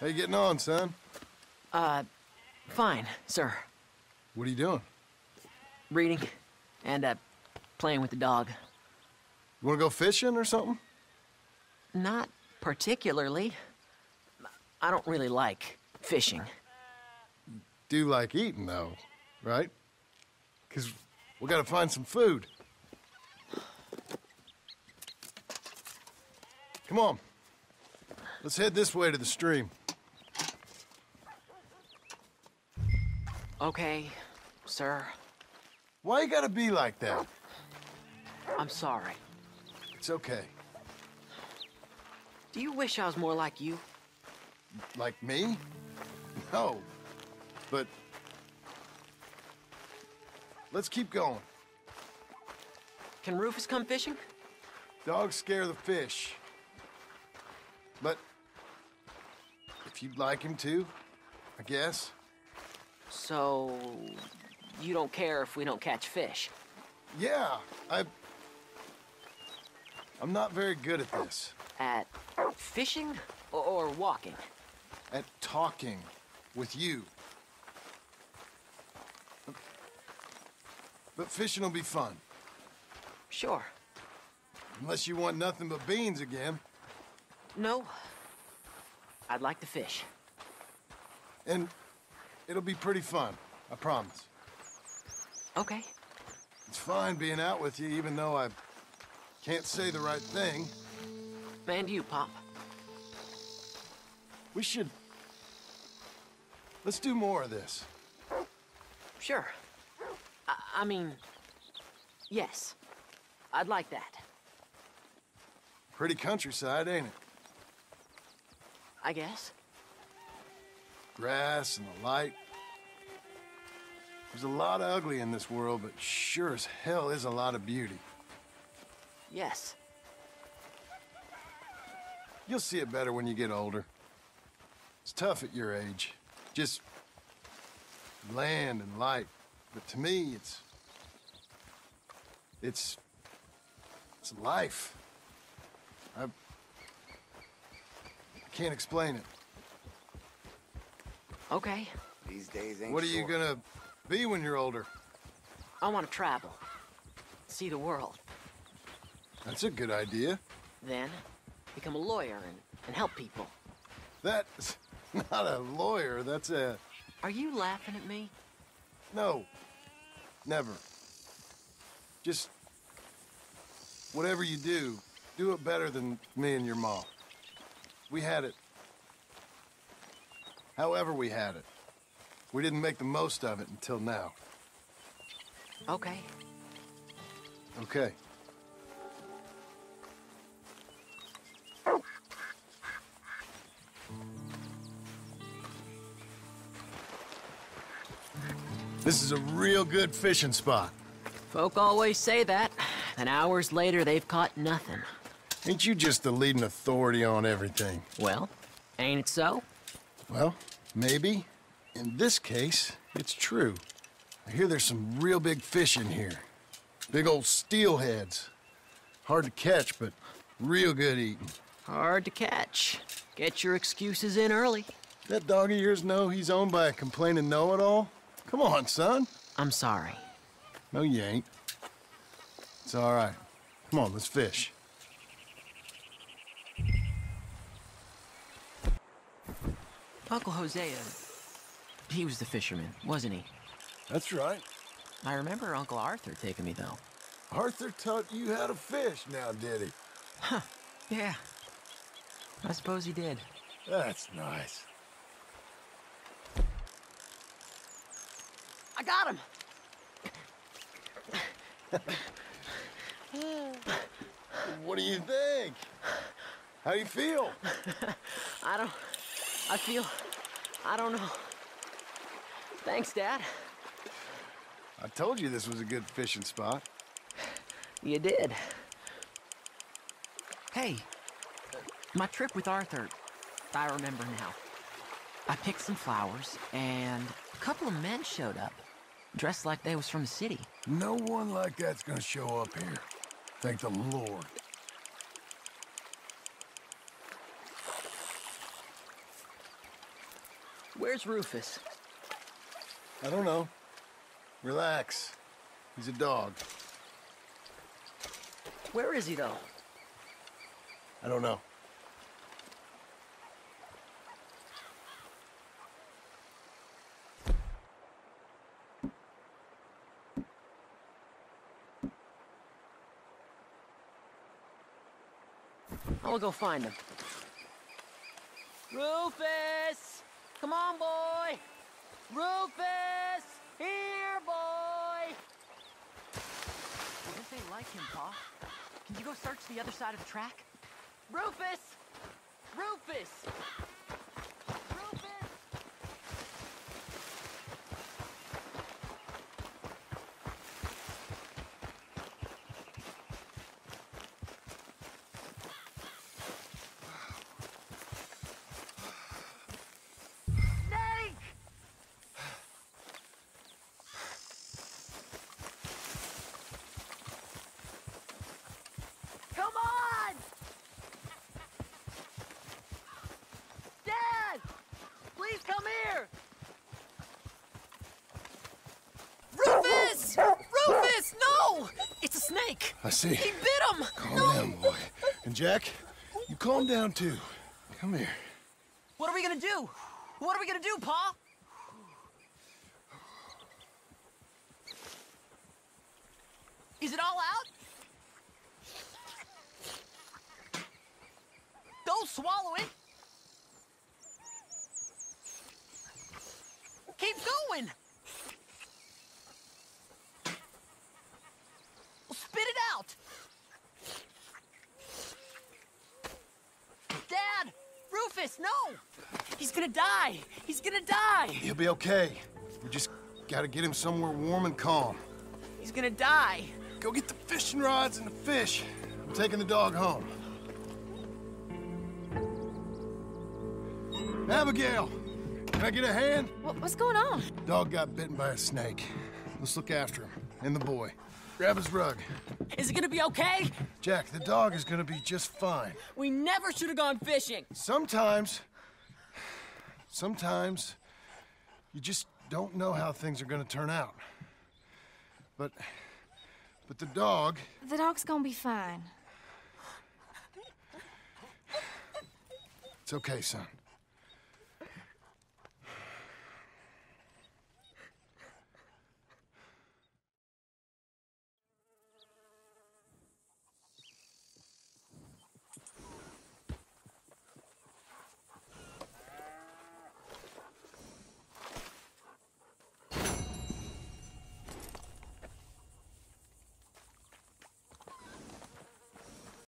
How you getting on, son? Uh, fine, sir. What are you doing? Reading and, uh, playing with the dog. You wanna go fishing or something? Not particularly. I don't really like fishing. Do like eating, though, right? Because we gotta find some food. Come on. Let's head this way to the stream. Okay, sir. Why you gotta be like that? I'm sorry. It's okay. Do you wish I was more like you? Like me? No. But... Let's keep going. Can Rufus come fishing? Dogs scare the fish. But... If you'd like him to, I guess. So... You don't care if we don't catch fish? Yeah, I... I'm not very good at this. At fishing or, or walking? At talking with you. But fishing will be fun. Sure. Unless you want nothing but beans again. No. I'd like to fish. And it'll be pretty fun, I promise. Okay. It's fine being out with you, even though I can't say the right thing. And you, Pop. We should... Let's do more of this. Sure. I, I mean, yes. I'd like that. Pretty countryside, ain't it? I guess. Grass and the light. There's a lot of ugly in this world, but sure as hell is a lot of beauty. Yes. You'll see it better when you get older. It's tough at your age. Just land and light. But to me, it's... It's... It's life. I... I can't explain it. Okay. These days ain't What are you short. gonna be when you're older? I want to travel. See the world. That's a good idea. Then, become a lawyer and, and help people. That's not a lawyer, that's a... Are you laughing at me? No. Never. Just... Whatever you do, do it better than me and your mom. We had it. However we had it. We didn't make the most of it until now. Okay. Okay. This is a real good fishing spot. Folk always say that. And hours later, they've caught nothing. Ain't you just the leading authority on everything? Well, ain't it so? Well, maybe. In this case, it's true. I hear there's some real big fish in here. Big old steelheads. Hard to catch, but real good eating. Hard to catch. Get your excuses in early. That dog of yours know he's owned by a complaining know-it-all? Come on, son. I'm sorry. No, you ain't. It's all right. Come on, let's fish. Uncle Hosea, uh, he was the fisherman, wasn't he? That's right. I remember Uncle Arthur taking me, though. Arthur taught you how to fish now, did he? Huh, yeah. I suppose he did. That's nice. I got him! What do you think? How do you feel? I don't... I feel... I don't know. Thanks, Dad. I told you this was a good fishing spot. You did. Hey, my trip with Arthur, I remember now. I picked some flowers, and a couple of men showed up, dressed like they was from the city. No one like that's gonna show up here. Thank the Lord. Where's Rufus? I don't know. Relax. He's a dog. Where is he, though? I don't know. I will go find him. Rufus! Come on, boy! Rufus! Here, boy! If they like him, Pa? Can you go search the other side of the track? Rufus! Rufus! Snake! Come on! Dad! Please come here! Rufus! Rufus! No! I see. He bit him! Calm no! down, boy. And Jack, you calm down too. Come here. What are we gonna do? What are we gonna do, Pa? Is it all out? Don't swallow it. Keep going. Spit it out. Dad! Rufus, no! He's gonna die! He's gonna die! He'll be okay. We just gotta get him somewhere warm and calm. He's gonna die! Go get the fishing rods and the fish. I'm taking the dog home. Abigail, can I get a hand? What, what's going on? Dog got bitten by a snake. Let's look after him. And the boy. Grab his rug. Is it gonna be okay? Jack, the dog is gonna be just fine. We never should have gone fishing! Sometimes, sometimes, you just don't know how things are gonna turn out. But, but the dog, The dog's gonna be fine. it's okay, son.